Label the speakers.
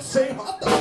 Speaker 1: say, what the